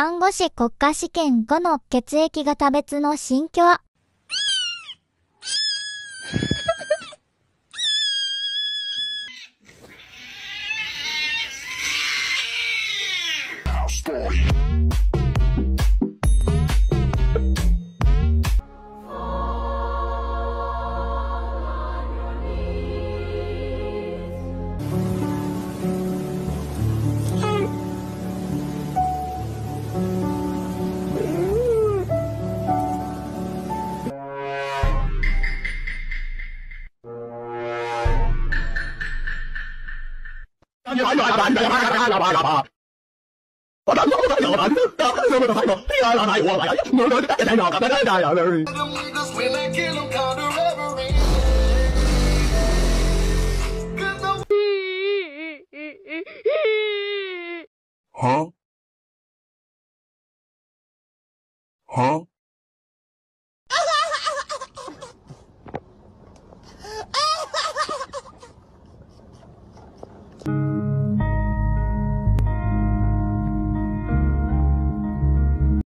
看護師国家試験後の血液型別の心境。Huh? Huh?